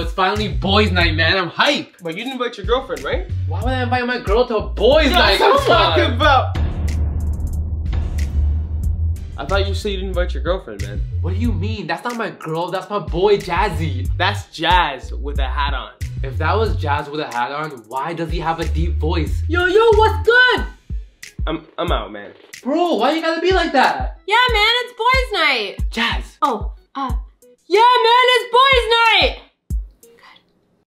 it's finally boys' night, man. I'm hyped. But you didn't invite your girlfriend, right? Why would I invite my girl to a boys' night? That's what I'm talking about. I thought you said you didn't invite your girlfriend, man. What do you mean? That's not my girl. That's my boy Jazzy. That's Jazz with a hat on. If that was Jazz with a hat on, why does he have a deep voice? Yo, yo, what's good? I'm I'm out, man. Bro, why you gotta be like that? Yeah, man, it's boys' night. Jazz. Oh, uh.